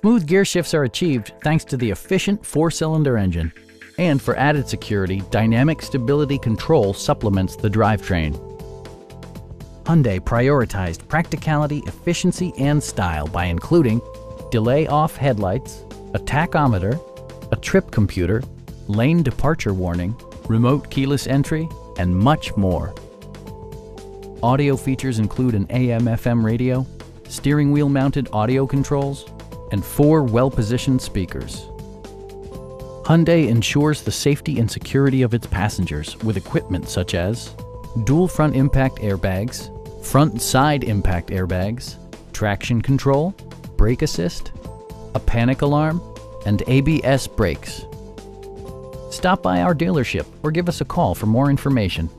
Smooth gear shifts are achieved thanks to the efficient four-cylinder engine. And for added security, Dynamic Stability Control supplements the drivetrain. Hyundai prioritized practicality, efficiency, and style by including delay off headlights, a tachometer, a trip computer, lane departure warning, remote keyless entry, and much more. Audio features include an AM-FM radio, steering wheel mounted audio controls, and four well-positioned speakers. Hyundai ensures the safety and security of its passengers with equipment such as dual front impact airbags, front side impact airbags, traction control, brake assist, a panic alarm, and ABS brakes. Stop by our dealership or give us a call for more information.